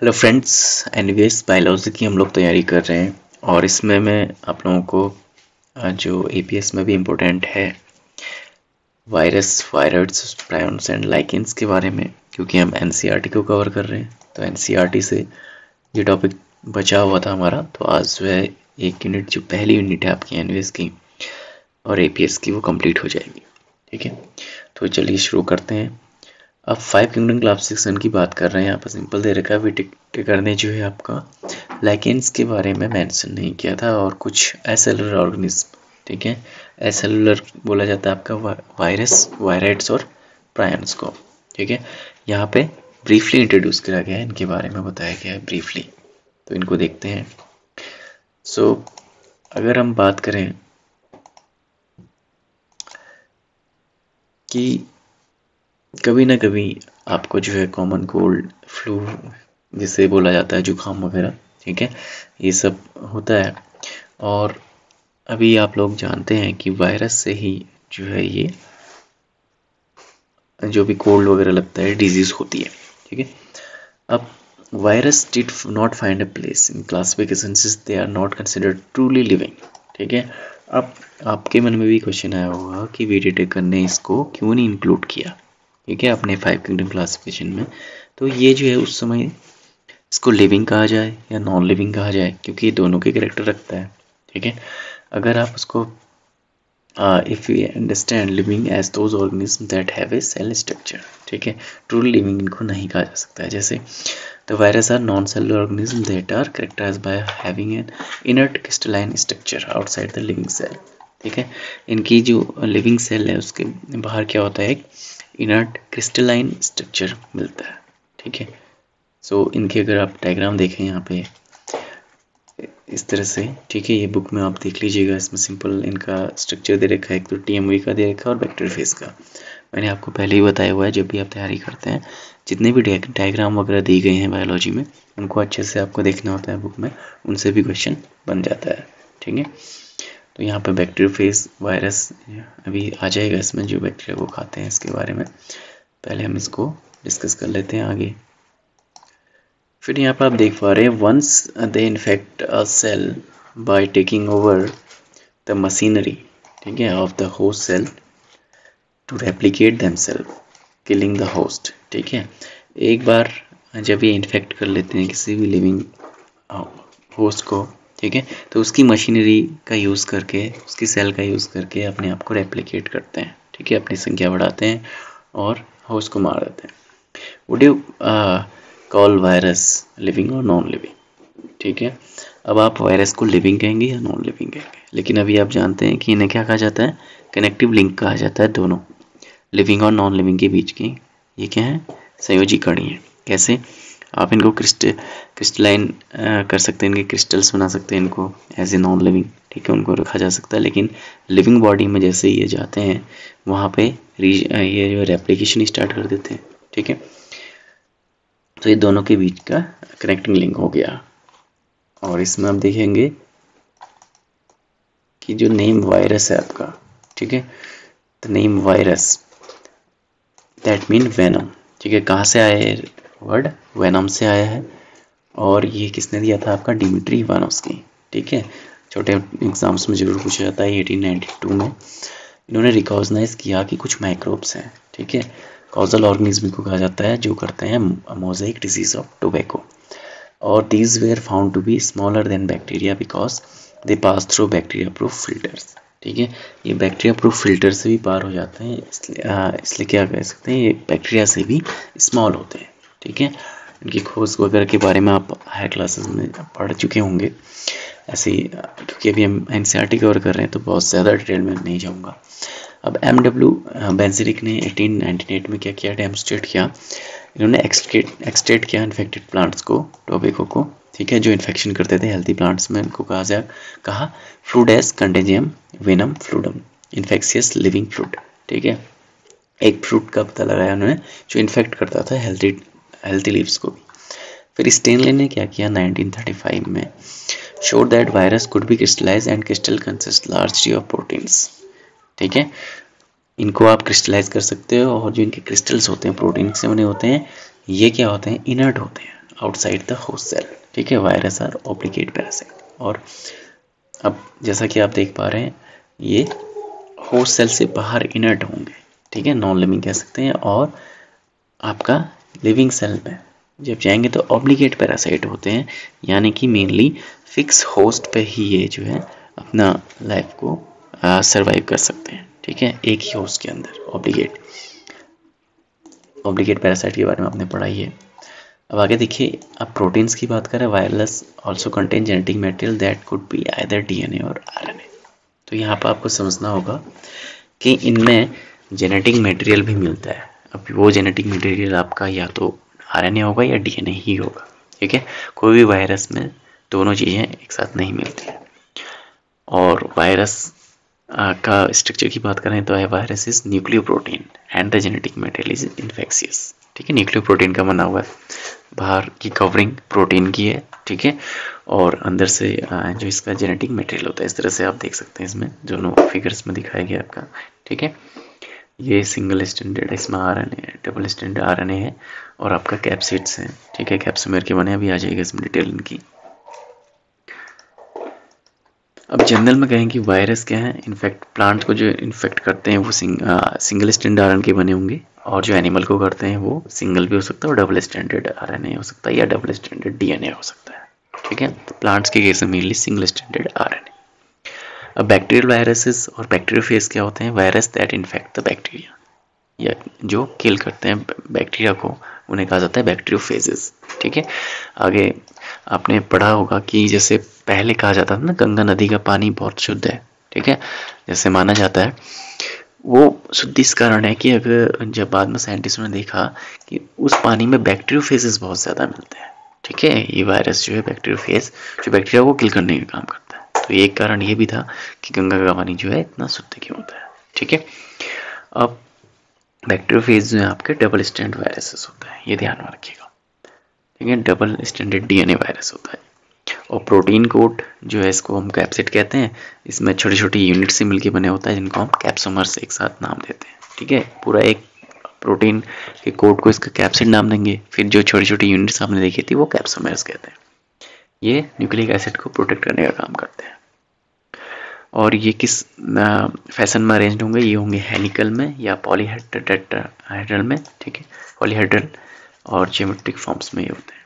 Hello friends anyways biology की हम लोग तैयारी कर रहे हैं और इसमें मैं आप लोगों को जो एपीएस में भी इम्पोर्टेंट है virus virus prions and lichens के बारे में, क्योंकि हम एनसीईआरटी को कवर कर रहे हैं। तो एनसीईआरटी से ये टॉपिक बचा हुआ था हमारा तो आज जो है एक यूनिट जो पहली यूनिट है आपकी एनवीएस की, और एपीएस की वो कंप्लीट हो जाएगी। ठीक है? तो चलिए शुरू करते हैं। अब फाइव किंगडम क्लासिफिकेशन की बात कर रहे हैं यहाँ पर सिंपल दे रखा है टिकर ने जो है आपका। लाइकेंस के बारे में मेंशन नहीं किया था और कुछ एसेलुलर ऑर्गेनिज्म ठीक है? एसेलुलर बोला जाता है आपका वायरस वायरेट्स और प्रायन्स को ठीक है? यहाँ पे ब्रीफली इंट्रोड्यूस किया गया है इनके बारे में बताया गया है ब्रीफली तो इनको देखते हैं। सो so, अगर हम बात करें कि कभी ना कभी आपको जो है कॉमन कोल्ड फ्लू जिसे बोला जाता है, जुकाम वगैरह, ठीक है? ये सब होता है। और अभी आप लोग जानते हैं कि वायरस से ही जो है ये, जो भी कोल्ड वगैरह लगता है डिज़ीज़ होती है, ठीक है? अब virus did not find a place in classification they are not considered truly living ठीक है? अब आपके मन में भी क्वेश्चन आया होगा कि वीडियो टेकर ने इसको क्यों नहीं इंक्लूड किया? ठीक है, अपने फाइव किंगडम क्लासिफिकेशन में। तो ये जो है, उस समय इसको लिविंग कहा जाए या नॉन लिविंग कहा जाए, क्योंकि ये दोनों के करेक्टर रखता है। ठीक है? अगर आप उसको if you understand living as those organism that have a cell structure ठीक है? ट्रू लिविंग इनको नहीं कहा जा सकता है। जैसे the virus are non cellular organism that are characterise by having an inert crystalline structure outside the living cell ठीक है? इनकी जो लिविंग सेल है, उसके बाहर क्या होता है? एक इनर्ट क्रिस्टलाइन स्ट्रक्चर मिलता है, ठीक है? सो इनके अगर आप डायग्राम देखें यहाँ पे, इस तरह से, ठीक है? ये बुक में आप देख लीजिएगा, इसमें सिंपल इनका स्ट्रक्चर दे रखा है, एक तो टी का दे रखा है और बैक्टीरियोफेज का। मैंने आपको पहले ही बताया हुआ है, जब भी आप तैयारी करते हैं, जितने भी डायग्राम वगैरह दी गए हैं बायोलॉजी में, उनको अच्छे से आपको देखना होता है बुक में, उनसे भी क्वेश्चन बन जाता है, ठीक है? तो यहाँ पर बैक्टीरियोफेज वायरस अभी आ जाएगा इसमें जो बैक्टीरिया को खाते हैं इसके बारे में। पहले हम इसको डिस्कस कर लेते हैं आगे। फिर यहाँ पर आप देख पा रहे हैं once they infect a cell by taking over the machinery ठीक है of the host cell to replicate them killing the host ठीक है। एक बार जब ये इन्फेक्ट कर लेते हैं किसी भी लिविंग होस्ट को ठीक है? तो उसकी मशीनरी का यूज़ करके, उसकी सेल का यूज़ करके अपने आप को रेप्लिकेट करते हैं, ठीक है? अपनी संख्या बढ़ाते हैं और होस्ट को मार देते हैं। Would you call virus living और नॉन लिविंग ठीक है? अब आप वायरस को लिविंग कहेंगे या नॉन लिविंग कहेंगे? लेकिन अभी आप जानते हैं कि इन्हें क्या कहा जाता है? कनेक्टिव लिंक कहा जाता है दोनों। लिविंग और नॉन लिविंग के बीच की ये क्या है? संयोजी कड़ी है। कैसे? आप इनको क्रिस्ट क्रिस्टलाइन कर सकते हैं, इनके क्रिस्टल्स बना सकते हैं इनको एज ए नॉन लिविंग ठीक है, उनको रखा जा सकता है, लेकिन लिविंग बॉडी में जैसे ये जाते हैं, वहाँ पे ये जो रेप्लिकेशन स्टार्ट कर देते हैं, ठीक है? तो ये दोनों के बीच का कनेक्टिंग लिंक हो गया। और इसमें आप देखेंगे कि जो नेम वायरस है आपका, ठीक है? The name virus that mean venom ठीक है? कहाँ से आए वर्ड वेनम से आया है। और ये किसने दिया था आपका? डिमिट्री इवानोस्की ठीक है? छोटे एग्ज़ाम्स में ज़रूर पूछा जाता है 1892 में। इन्होंने रिकॉग्नाइज किया कि कुछ माइक्रोब्स हैं। ठीक है? कॉजल ऑर्गेनिज्म को कहा जाता है, जो करते हैं मोजाइक डिज़ीज़ ऑफ़ टोबैको और these were found to be smaller than bacteria because they pass through bacteria proof filters ठीक है? ये बैक्टीरिया प्रूफ फ़िल्टर से भी पार हो जाते हैं, इसलिए इसलिए क्या कह सकते हैं, ये बैक्टीरिया से भी स्मॉल होते हैं। ठीक है? इनकी खोज वगैरह के बारे में आप हायर क्लासेस में पढ़ चुके होंगे। ऐसे ही, क्योंकि अभी हम एन कवर कर रहे हैं तो बहुत ज़्यादा डिटेल में नहीं जाऊँगा। अब एम डब्ल्यू बेंजरिक ने 1898 में क्या किया? डेमोस्ट्रेट किया। इन्होंने एक्सट्रेट किया इन्फेक्टेड प्लांट्स को टोबेको को, ठीक है? जो इन्फेक्शन करते थे हेल्थी प्लांट्स में, उनको कहा जाए कहा fluidus contagium venom fluidum infectious living fruit ठीक है? एक फ्रूट का पता लगाया उन्होंने, जो इन्फेक्ट करता था हेल्थी हेल्थी लीव्स को भी। फिर स्टेनले ने क्या किया? 1935 में। Showed that virus could be crystallise and crystal consist largely of proteins ठीक है? इनको आप क्रिस्टलाइज कर सकते हो और जो इनके क्रिस्टल्स होते हैं प्रोटीन से बने होते हैं, ये क्या होते हैं? इनर्ट होते हैं आउटसाइड द होस्ट सेल ठीक है? वायरस आर ऑब्लिगेट पैरासाइट और अब जैसा कि आप देख पा रहे हैं, ये होस्ट सेल से बाहर इनर्ट होंगे। ठीक है? नॉन लिविंग कह सकते हैं और आपका लिविंग सेल में जब जाएँगे तो ऑब्लिगेट पैरासाइट होते हैं, यानी कि मेनली फिक्स होस्ट पे ही ये जो है अपना लाइफ को सरवाइव कर सकते हैं। ठीक है? एक ही होस्ट के अंदर ऑब्लिगेट ऑब्लिगेट पैरासाइट के बारे में आपने पढ़ा ही है। अब आगे देखिए अब प्रोटीन्स की बात करें viruses also contain genetic material that could be either DNA और आरएनए तो यहाँ पर आपको समझना होगा कि इनमें जेनेटिक मटेरियल भी मिलता है। अब वो जेनेटिक मटेरियल आपका या तो आरएनए होगा या डीएनए ही होगा, ठीक है? कोई भी वायरस में दोनों चीज़ें एक साथ नहीं मिलती। और वायरस का स्ट्रक्चर की बात करें तो है virus is nucleoprotein and the genetic material is infectious ठीक है? न्यूक्लियो प्रोटीन का बना हुआ है। बाहर की कवरिंग प्रोटीन की है, ठीक है? और अंदर से जो इसका जेनेटिक मटेरियल होता है, इस तरह से आप देख सकते हैं इसमें, दोनों फिगर्स में दिखाया गया आपका, ठीक है? ये सिंगल स्टैंडर्ड इसमें R N A double stranded R N A है और आपका कैप्सिड्स हैं ठीक है? कैप्सोमेर के बने अभी आ जाएगा इसमें डिटेल इनकी। अब जनरल में कहें कि वायरस क्या है इनफेक्ट प्लांट को जो इन्फेक्ट करते हैं वो सिंग, आ, सिंगल स्टैंडर्ड आर के बने होंगे और जो एनिमल को करते हैं वो सिंगल भी हो सकता है और डबल स्टैंडर्ड आर हो सकता है या डबल स्टैंडर्ड डी हो सकता है ठीक है? तो प्लांट्स के केस में मेनली सिंगल स्टैंडर्ड आर अब बैक्टीरियल वायरसेस और बैक्टीरियोफेज क्या होते हैं? Virus that infect the bacteria या जो किल करते हैं बैक्टीरिया को, उन्हें कहा जाता है बैक्टीरियोफेजेस ठीक है? आगे आपने पढ़ा होगा कि जैसे पहले कहा जाता था ना, गंगा नदी का पानी बहुत शुद्ध है। ठीक है? जैसे माना जाता है। वो शुद्ध इस कारण है कि अगर, जब बाद में साइंटिस्टों ने देखा कि उस पानी में बैक्टीरियोफेजेस बहुत ज़्यादा मिलते हैं। ठीक है? ये वायरस जो है बैक्टीरियोफेज जो बैक्टीरिया को किल करने का काम करता है। तो एक कारण ये भी था कि गंगा का पानी जो है इतना शुद्ध क्यों होता है? ठीक है? अब बैक्टीरियोफेज जो है आपके डबल स्टैंड वायरसेस होता है, ये ध्यान में रखिएगा। ठीक है? डबल स्टैंडर्ड डीएनए वायरस होता है। और प्रोटीन कोट जो है इसको हम कैप्सिड कहते हैं, इसमें छोटी छोटी यूनिट से मिलकर बने होता है, जिनको हम कैप्सोमर्स एक साथ नाम देते हैं। ठीक है? पूरा एक प्रोटीन के कोड को इसका कैप्सिड नाम देंगे, फिर जो छोटी छोटी यूनिट्स आपने देखी थी, वो कैप्सोमर्स कहते हैं। ये न्यूक्लिक एसिड को प्रोटेक्ट करने का काम करते हैं। और ये किस फ़ैशन में अरेंज होंगे? ये होंगे हेनिकल में या पॉलीहेड्रल में, ठीक है? पॉलीहेड्रल और जियोमेट्रिक फॉर्म्स में ये होते हैं।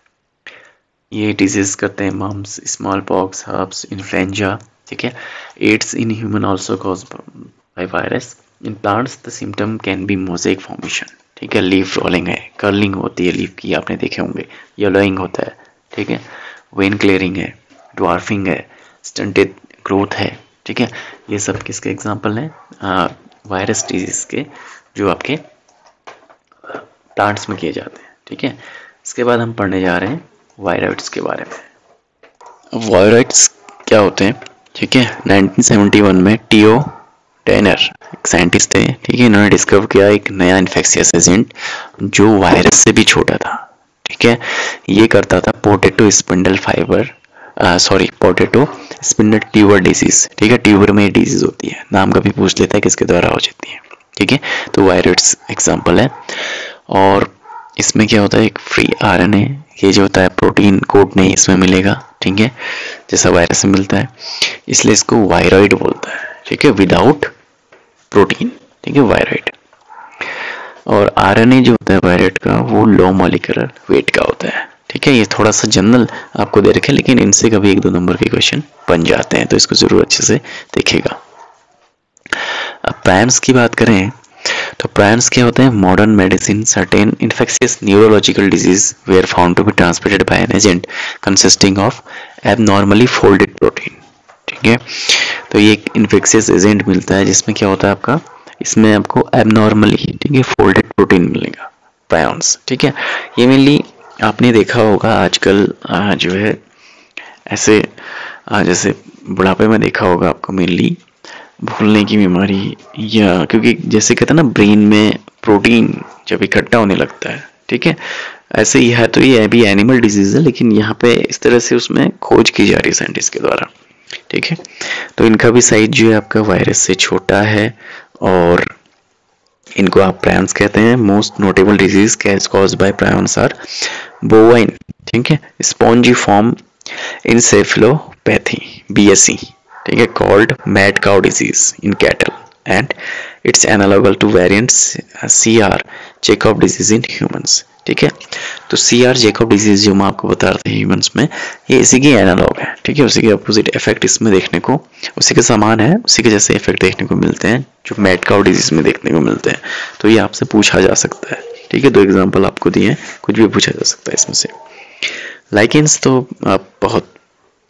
ये डिज़ीज़ करते हैं mumps smallpox herpes influenza ठीक है? AIDS in human also cause by virus in plants the symptom can be mosaic formation ठीक है? लीफ रोलिंग है कर्लिंग होती है लीफ की, आपने देखे होंगे। येलोइंग होता है, ठीक है? वेन क्लियरिंग है ड्वार्फिंग है स्टंटेड ग्रोथ है, ठीक है? ये सब किसके एग्ज़ाम्पल हैं? वायरस डिज़ीज़ के, जो आपके प्लांट्स में किए जाते हैं, ठीक है? इसके बाद हम पढ़ने जा रहे हैं वायराइड्स के बारे में। वायराइड्स क्या होते हैं? ठीक है 1971 में टीओ टेनर एक साइंटिस्ट थे, ठीक है? इन्होंने डिस्कवर किया एक नया इन्फेक्शियस एजेंट जो वायरस से भी छोटा था। ठीक है? ये करता था potato spindle fibre sorry potato spindle tuber disease ठीक है? ट्यूबर में डिज़ीज़ होती है। नाम कभी पूछ लेता है किसके द्वारा हो जाती है, ठीक है? तो वायरस एग्ज़ाम्पल है। और इसमें क्या होता है? एक फ्री आरएनए ये जो होता है प्रोटीन कोड नहीं इसमें मिलेगा, ठीक है? जैसा वायरस में मिलता है। इसलिए इसको वायरॉइड बोलता है, ठीक है? विदाउट प्रोटीन ठीक है? वायरॉइड और आरएनए जो होता है वायरॉइड का, वो लो मॉलिकुलर वेट का होता है। ठीक है? ये थोड़ा सा जनरल आपको दे रखे लेकिन इनसे कभी एक दो नंबर के क्वेश्चन बन जाते हैं तो इसको ज़रूर अच्छे से देखेगा अब प्राइम्स की बात करें तो प्रायंस क्या होते हैं? Modern medicine certain infectious neurological disease were found to be transmitted by an agent consisting of abnormally folded protein ठीक है? तो ये एक इन्फेक्शियस एजेंट मिलता है, जिसमें क्या होता है आपका? इसमें आपको एबनॉर्मली ठीक फोल्डेड प्रोटीन मिलेगा प्रायंस ठीक है? ये मेनली आपने देखा होगा आजकल जो है, ऐसे जैसे बुढ़ापे में देखा होगा आपको मेनली भूलने की बीमारी या, क्योंकि जैसे कहते हैं ना ब्रेन में प्रोटीन जब इकट्ठा होने लगता है, ठीक है? ऐसे ही है तो ये अभी एनिमल डिज़ीज़ है, लेकिन यहाँ पे इस तरह से उसमें खोज की जा रही है साइंटिस्ट के द्वारा, ठीक है? तो इनका भी साइज़ जो है आपका वायरस से छोटा है और इनको आप प्रायंस कहते हैं। Most notable disease caused caused by prions are bovine ठीक है? Spongiform encephalopathy BSE ठीक है? Called mad cow disease in cattle and its analogous to variants सी आर चेकअप डिज़ीज़ इन ह्यूमंस ठीक है? तो सी आर जेकअप डिज़ीज़ जो मैं आपको बता रहा था ह्यूमंस में, ये इसी की एनालॉग है, ठीक है? उसी के अपोजिट इफ़ेक्ट इसमें देखने को, उसी के समान है, उसी के जैसे इफ़ेक्ट देखने को मिलते हैं, जो मेडकाउ डिज़ीज़ में देखने को मिलते हैं। तो ये आपसे पूछा जा सकता है, ठीक है? दो एग्ज़ाम्पल आपको दिए हैं, कुछ भी पूछा जा सकता है इसमें से। लाइकेंस तो आप बहुत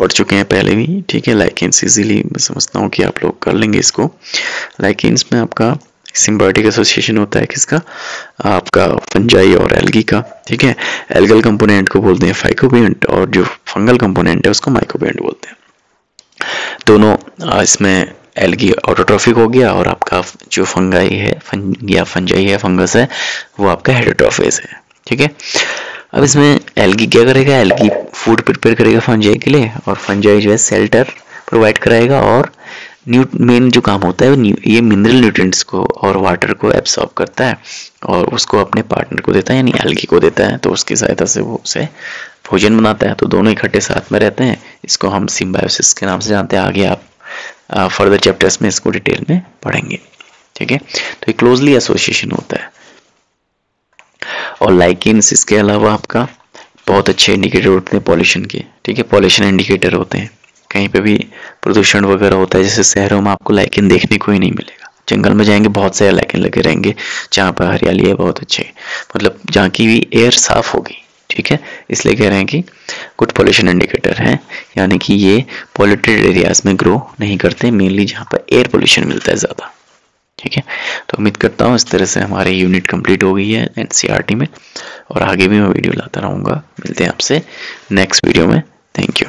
पढ़ चुके हैं पहले भी, ठीक है? लाइकेंस इजीली मैं समझता हूँ कि आप लोग कर लेंगे इसको। लाइकेंस में आपका सिम्बायोटिक एसोसिएशन होता है किसका? आपका फंजाई और एल्गी का ठीक है? एल्गल कंपोनेंट को बोलते हैं फाइकोबियंट और जो फंगल कंपोनेंट है उसको माइकोबियंट बोलते हैं। दोनों इसमें एल्गी ऑटोट्रॉफिक हो गया और आपका जो फंगाई है फं, या फंजाई है फंगस है वो आपका हेडोट्रॉफेस है ठीक है? अब इसमें एल्गी क्या करेगा? एल्गी फ़ूड प्रिपेयर करेगा फंजाई के लिए और फंजाई जो है सेल्टर प्रोवाइड कराएगा और मेन जो काम होता है ये मिनरल न्यूट्रिएंट्स को और वाटर को एब्सॉर्ब करता है और उसको अपने पार्टनर को देता है, यानी एल्गी को देता है तो उसकी सहायता से वो उसे भोजन बनाता है। तो दोनों इकट्ठे साथ में रहते हैं। इसको हम सिम्बायोसिस के नाम से जानते हैं। आगे आप फर्दर चैप्टर्स में इसको डिटेल में पढ़ेंगे। ठीक है? तो ये क्लोजली एसोसिएशन होता है। और लाइकिन्स इसके अलावा आपका बहुत अच्छे इंडिकेटर होते हैं पॉल्यूशन के। ठीक है? पॉल्यूशन इंडिकेटर होते हैं। कहीं पे भी प्रदूषण वगैरह होता है, जैसे शहरों में आपको लाइकिन देखने को ही नहीं मिलेगा। जंगल में जाएँगे, बहुत सारे लाइकिन लगे रहेंगे, जहाँ पर हरियाली है, बहुत अच्छे मतलब जहाँ की भी एयर साफ़ होगी, ठीक है? इसलिए कह रहे हैं कि गुड पॉल्यूशन इंडिकेटर है, यानी कि ये पॉल्यूटेड एरियाज़ में ग्रो नहीं करते मेनली जहाँ पर एयर पोल्यूशन मिलता है ज़्यादा, ठीक है? तो उम्मीद करता हूँ इस तरह से हमारी यूनिट कंप्लीट हो गई है एन में, और आगे भी मैं वीडियो लाता रहूँगा। मिलते हैं आपसे नेक्स्ट वीडियो में। Thank you